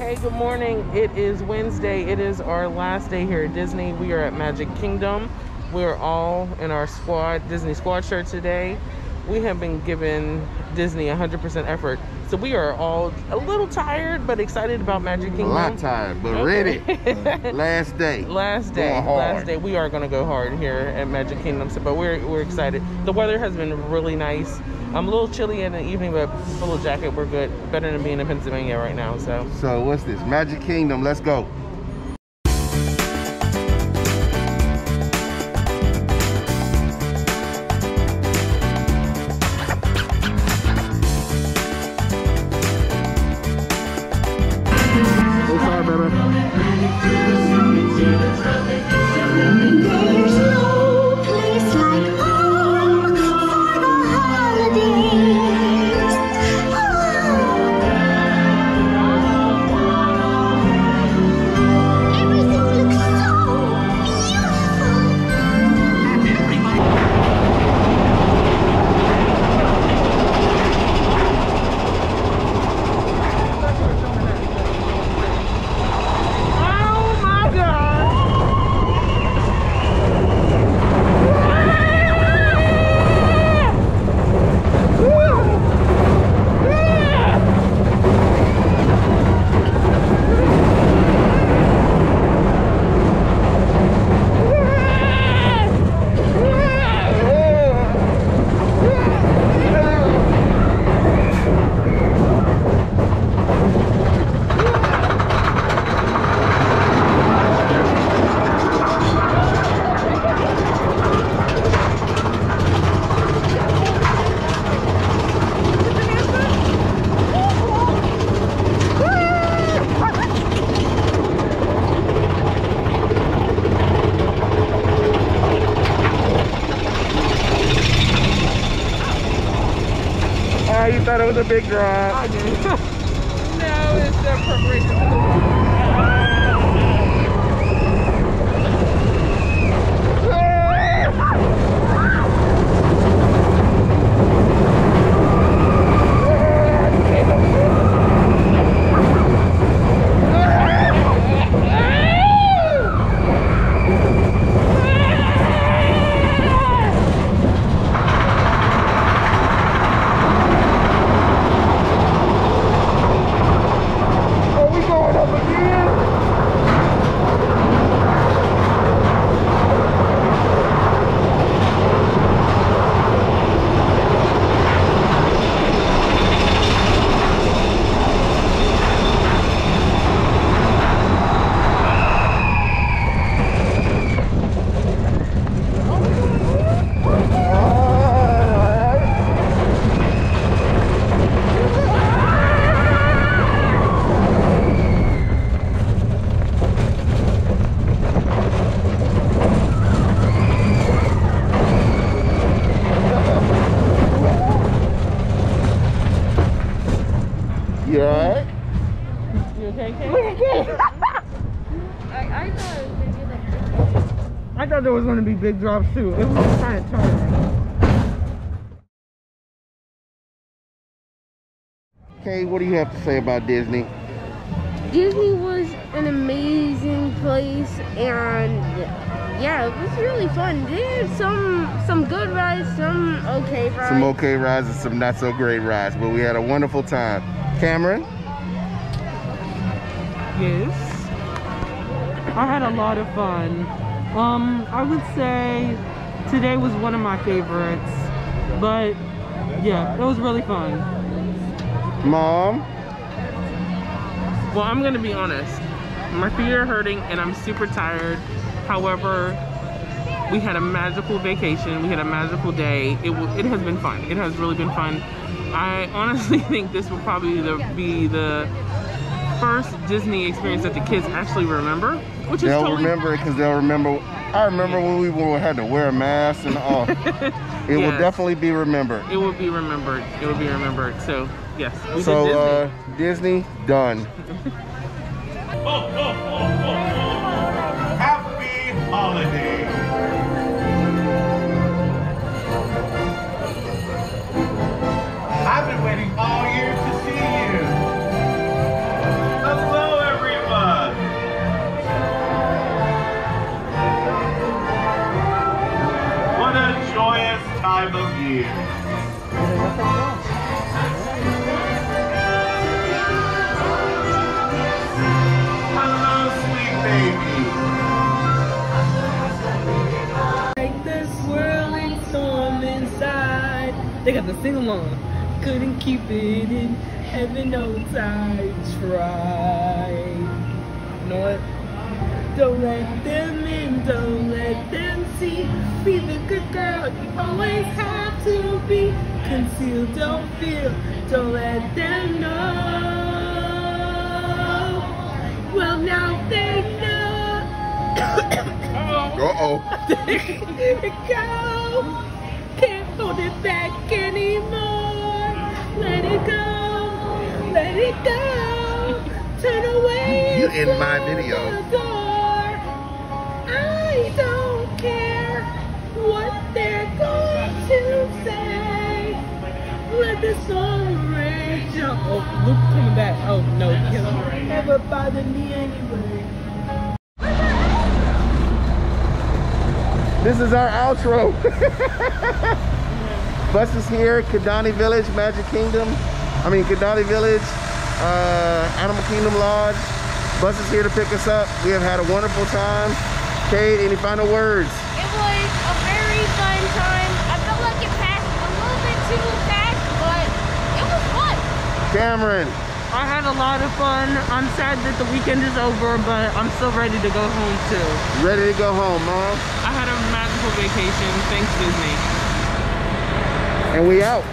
It is Wednesday. It is our last day here at Disney. We are at Magic Kingdom. We're all in our squad, Disney squad shirt today. We have been given Disney 100% effort. So we are all a little tired, but excited about Magic Kingdom. A lot tired, but Okay. ready. Last day. Last day, last day. We are going to go hard here at Magic Kingdom, so, but we're we're excited. The weather has been really nice. I'm a little chilly in the evening, but full of jacket, we're good. Better than being in Pennsylvania right now. So So what's this? Magic Kingdom. Let's go. It was a big drop. No, it's the for the Are we going up again? You alright? You okay, Kate? I, I thought it was gonna be like I thought there was going to be big drops too. It was kind of tiring. Kay, what do you have to say about Disney? Disney was an amazing place, and yeah, it was really fun. They had some some good rides, some okay rides. Some okay rides and some not so great rides, but we had a wonderful time. Cameron? Yes. I had a lot of fun. Um, I would say today was one of my favorites. But yeah, it was really fun. Mom? Well, I'm gonna be honest. My feet are hurting and I'm super tired. However, we had a magical vacation. We had a magical day. It w- it has been fun. It has really been fun. I honestly think this will probably the, be the first Disney experience that the kids actually remember, which is They'll totally remember it because they'll remember. I remember when we had to wear a mask and all. It will definitely be remembered. It will be remembered. It will be remembered. So yes, we So did Disney. uh, Disney done. Happy holiday. Here. Hello, sweet baby. Like the swirling storm inside. They got the sing along. Couldn't keep it in. Heaven knows I tried. You know what? Don't let them in, don't let them see. Be the good girl you always have to be. Conceal, don't feel, don't let them know. Well, now they know. Uh-oh. Let it go. Can't hold it back anymore. Let it go. Let it go. Turn away. You in my video. What they're going to say. Let the song rage. Oh, Luke coming back. Oh no, he'll never bother me anyway. This is our outro. Bus is here, Kidani Village, Magic Kingdom. I mean, Kidani Village, uh, Animal Kingdom Lodge. Bus is here to pick us up. We have had a wonderful time. Kate, any final words? It was a very fun time. I felt like it passed a little bit too fast, but it was fun. Cameron, I had a lot of fun. I'm sad that the weekend is over, but I'm still ready to go home too. ready to go home, Mom? I had a magical vacation. Thanks, Disney. And we out.